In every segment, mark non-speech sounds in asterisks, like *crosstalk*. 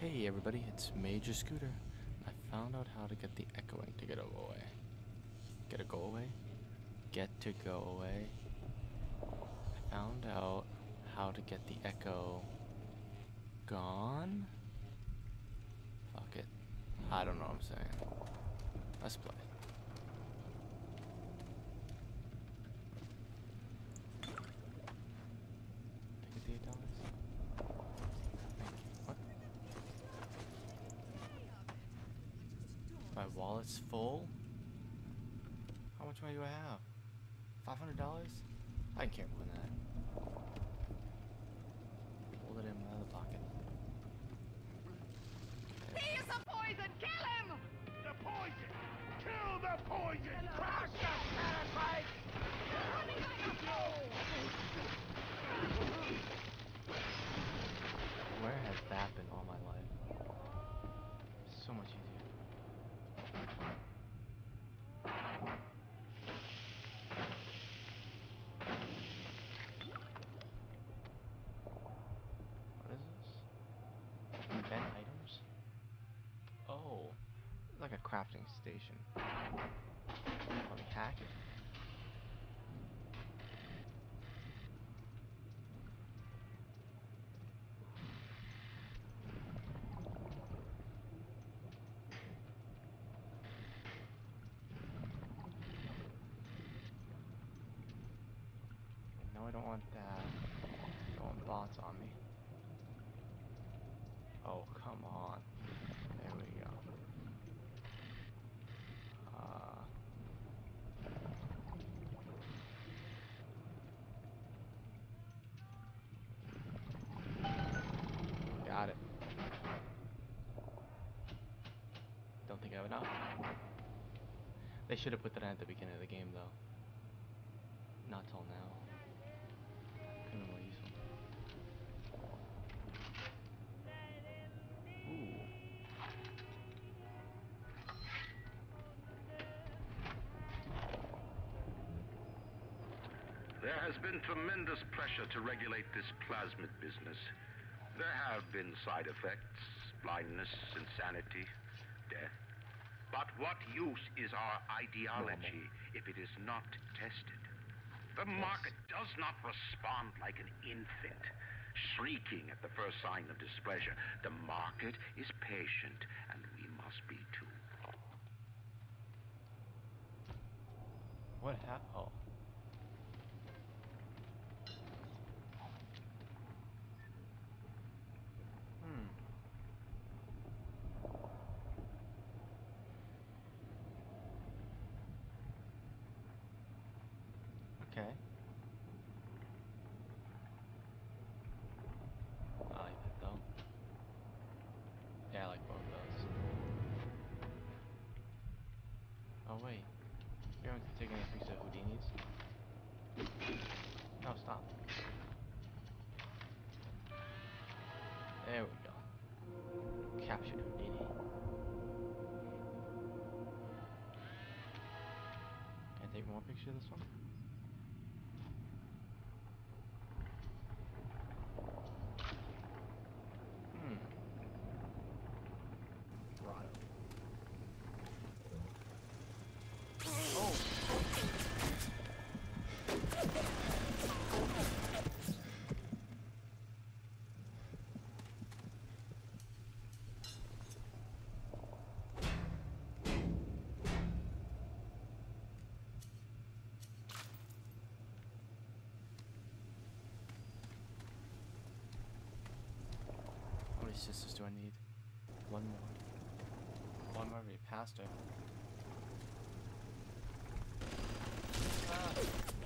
Hey everybody, it's Major Scooter. I found out how to get the echoing to get away. Get it go away? Get to go away. I found out how to get the echo gone? Fuck it. I don't know what I'm saying. Let's play. Take the eight dollars. What? My wallet's full? How much money do I have? Five hundred dollars? I can't win that. Crafting station. Let me hack. No, I don't want that. I don't want bots on me. Oh, come on. There we go. Uh, got it. Don't think I have enough. They should have put that at the beginning of the game, though. Not till now. Could've been more useful. Ooh. There has been tremendous pressure to regulate this plasmid business. There have been side effects, blindness, insanity, death. But what use is our ideology if it is not tested? The market does not respond like an infant, shrieking at the first sign of displeasure. The market is patient, and we must be too. What hap- Oh. Hmm. Okay. I like that though. Yeah, I like both those. Oh wait. You haven't taken any pictures of Houdini's? No, stop. There we go. Captured Houdini. Can I take more picture of this one? Many sisters do I need? One more. One more to be past her. Ah.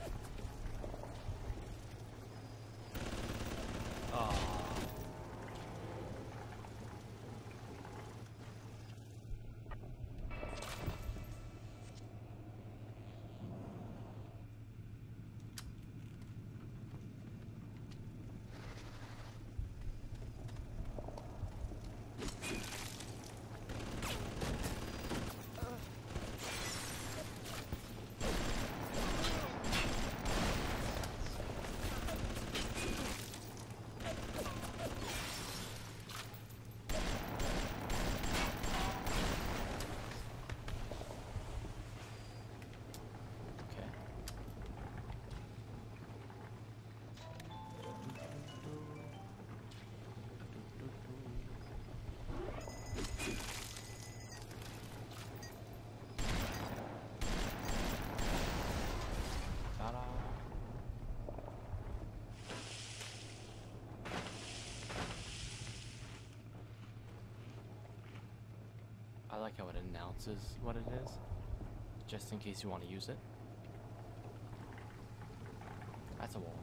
Like how it announces what it is, just in case you want to use it. That's a wall.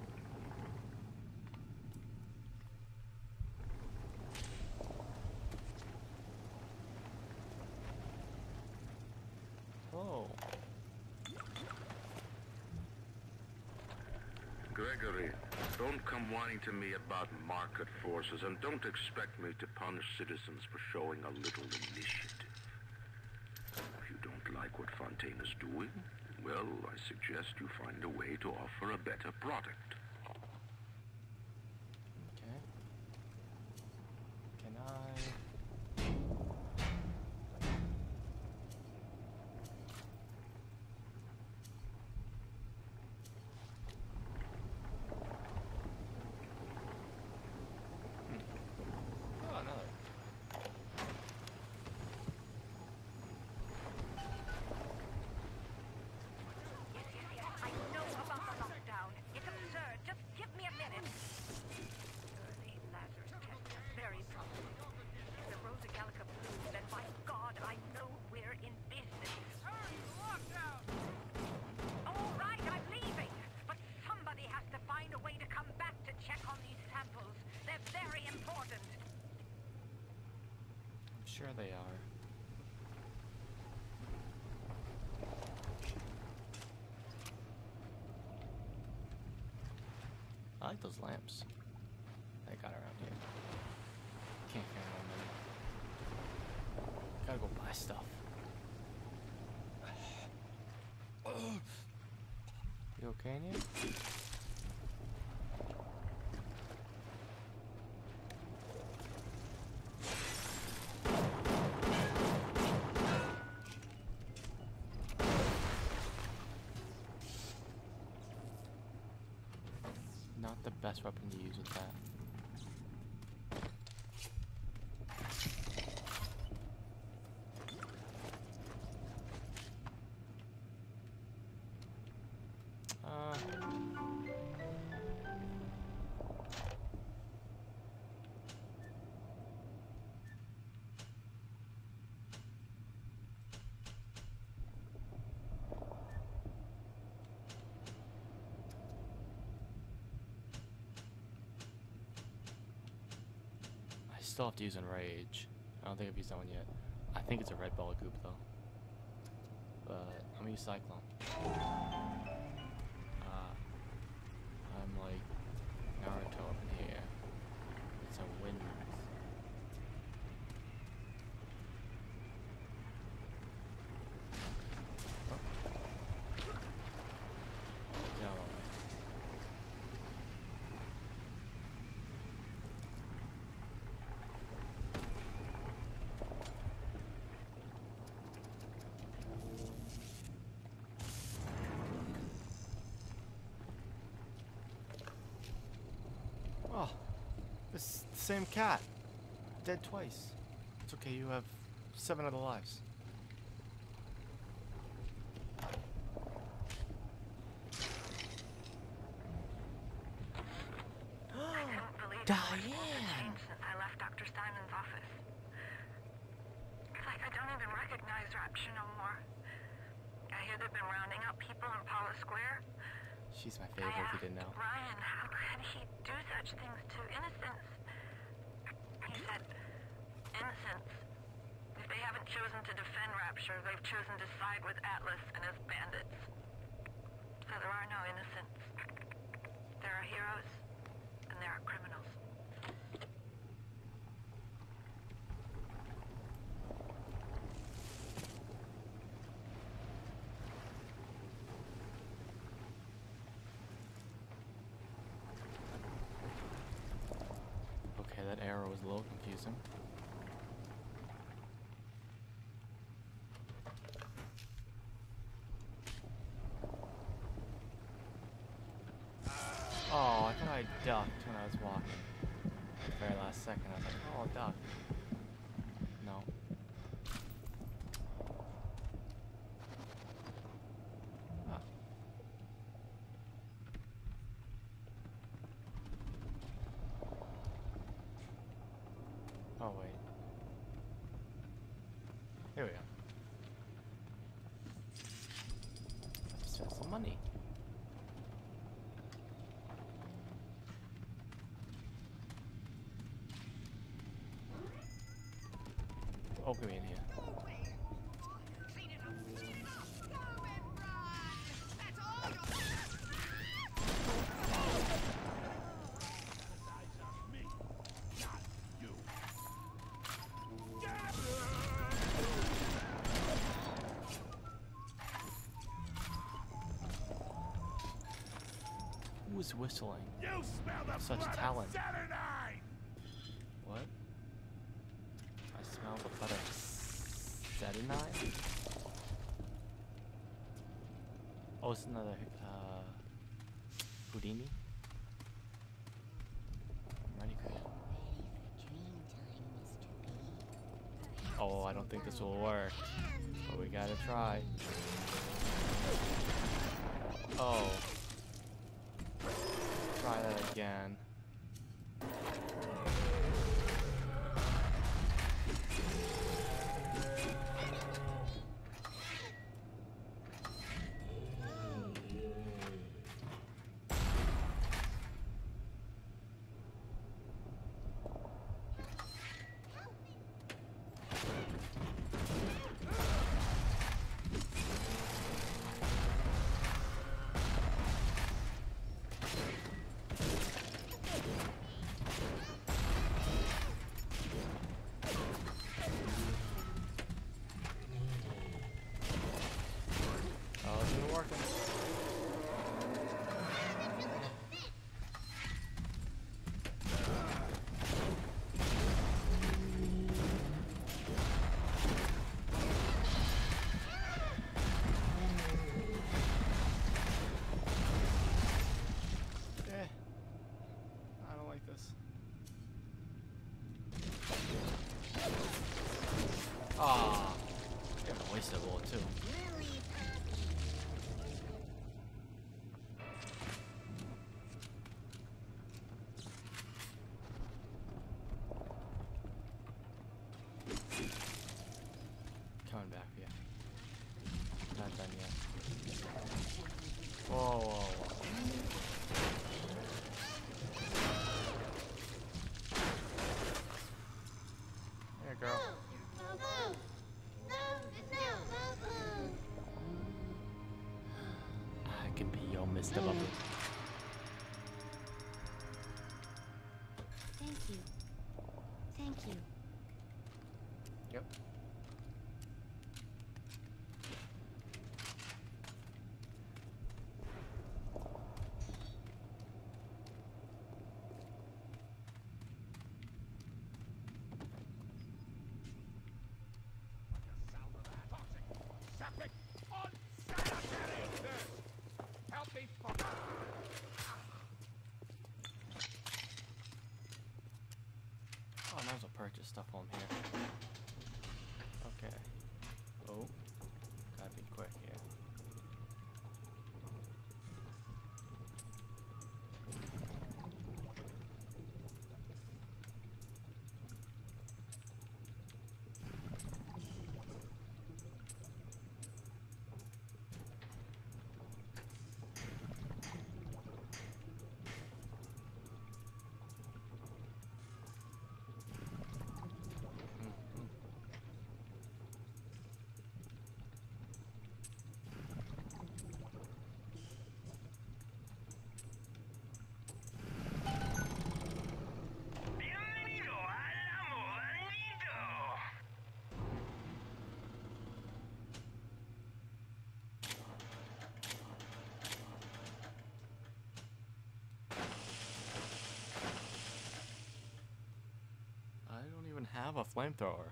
Oh, Gregory, don't come whining to me about market forces, and don't expect me to punish citizens for showing a little initiative. If you don't like what Fontaine is doing, well, I suggest you find a way to offer a better product. okay. Can I? Hmm. Oh, another. I know about the lockdown. It's absurd. Just give me a minute. Early Lazarus test is very promising. If the Rosa Gallica proves, then by God, I know we're in business. All right, I'm leaving. But somebody has to find a way to come back to check on these samples. They're very important. I'm sure they are. I like those lamps they got around here. Can't carry them. Gotta go buy stuff. *sighs* You okay in here? Not the best weapon to use with that. Still have to use Enrage. I don't think I've used that one yet. I think it's a red ball of goop though. But I'm gonna use Cyclone. Ah. I'm like Naruto up in here. It's a wind. Oh. Get out of my way. Oh, this the same cat. Dead twice. It's okay, you have seven other lives. I couldn't believe how much things *gasps* have Diane! I left Dr. Simon's office. It's like I don't even recognize Rapture no more. I hear they've been rounding up people in Apollo Square. She's my favorite if you didn't know. Ryan, how could he do such things to innocents? He said, innocents. If they haven't chosen to defend Rapture, they've chosen to side with Atlas and his bandits. So there are no innocents. There are heroes, and there are criminals. Okay, that arrow was a little confusing. Oh, I thought I ducked when I was walking. The very last second, I was like, oh, duck. No. Ah. Oh, wait. Here we go. Spend some money. In here. Me, not you. Who is whistling? You smell the Such talent. Saturnine! What? Smell the blood of Oh, it's another, uh, Houdini? For. Oh, I don't think this will work. But we gotta try. Oh. Try that again. I can be your Mr. Bubble. Thank you. Thank you. Yep. Something unsanitary! Help me fuck. Oh, I might as well purchase stuff on here. Okay. Oh. Gotta be quick here. Have a flamethrower.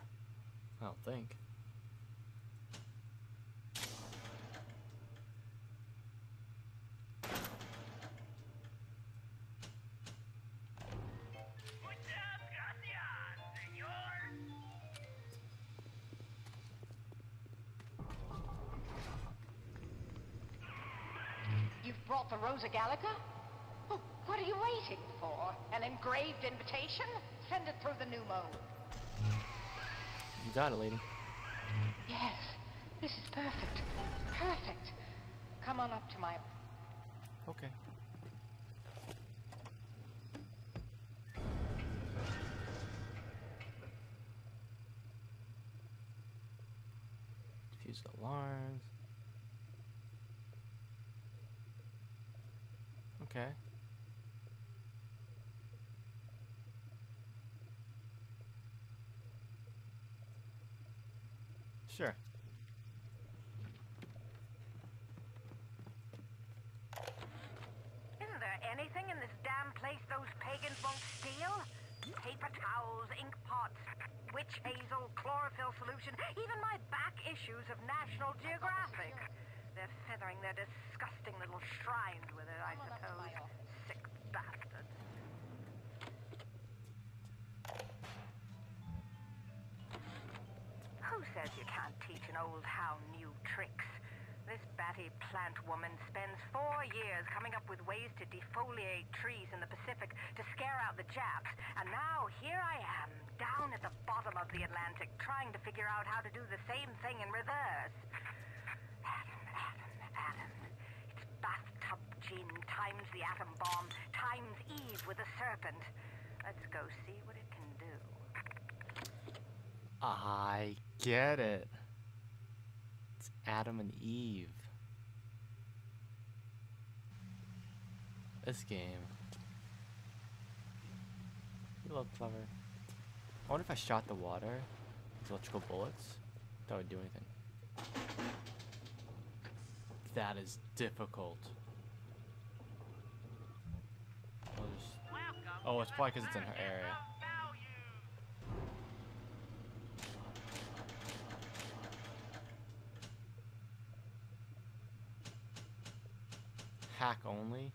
I don't think. You've brought the Rosa Gallica? What are you waiting for? An engraved invitation? Send it through the pneumo. You got it, lady. Yes, this is perfect. Perfect. Come on up to my... Okay. Fuse the alarms. Okay. Sure. Isn't there anything in this damn place those pagans won't steal? Paper towels, ink pots, witch hazel, chlorophyll solution, even my back issues of National Geographic. They're feathering their disgusting little shrines with it, I Come on up to my suppose. Sick bastards. Who says you can't teach an old hound new tricks? This batty plant woman spends four years coming up with ways to defoliate trees in the Pacific to scare out the Japs, and now here I am, down at the bottom of the Atlantic, trying to figure out how to do the same thing in reverse. Adam, Adam, Adam. It's bathtub gin times the atom bomb times Eve with a serpent. Let's go see what it can do. I get it. Adam and Eve. This game. You look clever. I wonder if I shot the water with electrical bullets, that would do anything. That is difficult. Just- Oh, it's probably because it's in her area. Hack only?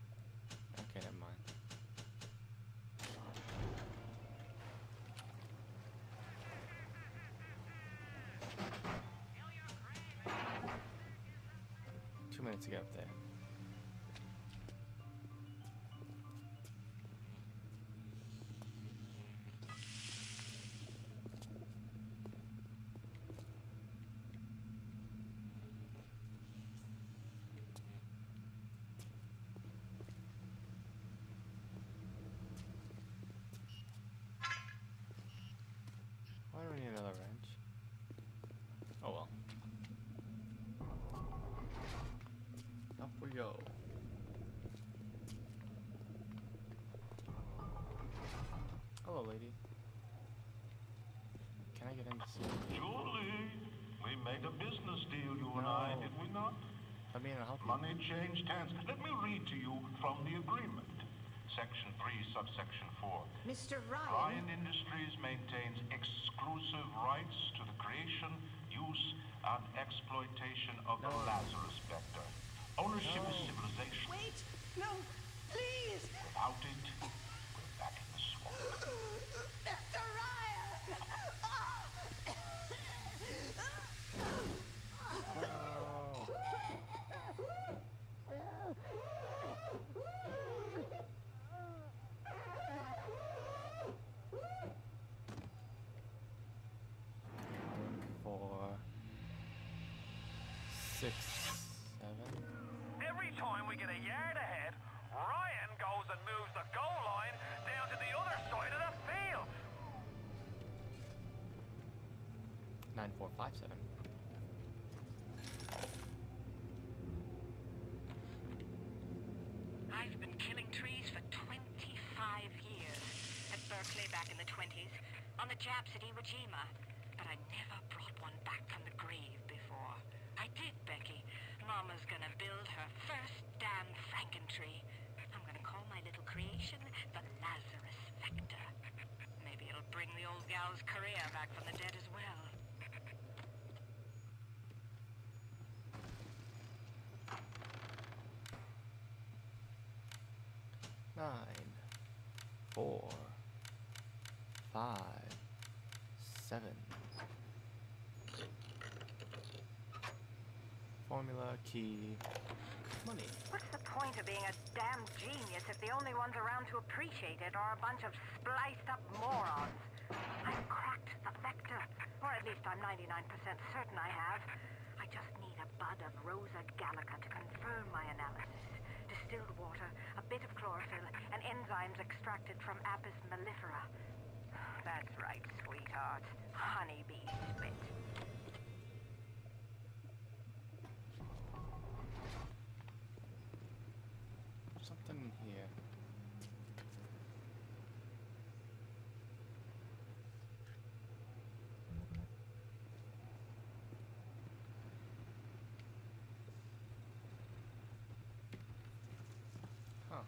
Get in to see you? Julie, we made a business deal, you and I, did we not? I mean, I'll help. Money changed hands. Let me read to you from the agreement. Section 3, subsection 4. Mr. Ryan Ryan Industries maintains exclusive rights to the creation, use, and exploitation of the Lazarus Vector. Ownership is civilization. Wait! No! Please! Without it, we're back in the swamp. Mr. Ryan! Four, six, seven. Every time we get a yard ahead, Ryan goes and moves the goal line down to the other side of the field. Nine, four, five, seven. I've been killing trees for 25 years. At Berkeley back in the 20s, on the Japs at Iwo Jima. But I never brought one back from the grave before. I did, Becky. Mama's gonna build her first damn Frankentree. I'm gonna call my little creation the Lazarus Vector. Maybe it'll bring the old gal's career back from the dead as well. Nine, four, five, seven. Formula, key, money. What's the point of being a damn genius if the only ones around to appreciate it are a bunch of spliced up morons? I've cracked the vector, or at least I'm 99% certain I have. I just need a bud of Rosa gallica to confirm my analysis. Distilled water, a bit of chlorophyll, and enzymes extracted from Apis mellifera. That's right, sweetheart. Honeybee spit. Something in here. Huh.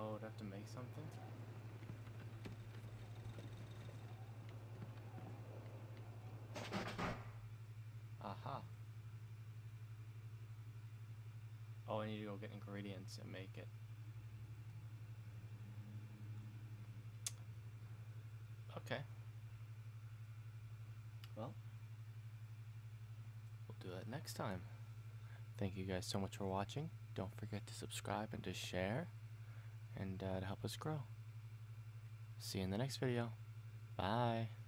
Oh, I'd have to make something? Aha. Oh, I need to go get ingredients and make it. Okay. Well, we'll do that next time. Thank you guys so much for watching. Don't forget to subscribe and to share and uh, to help us grow. See you in the next video. Bye.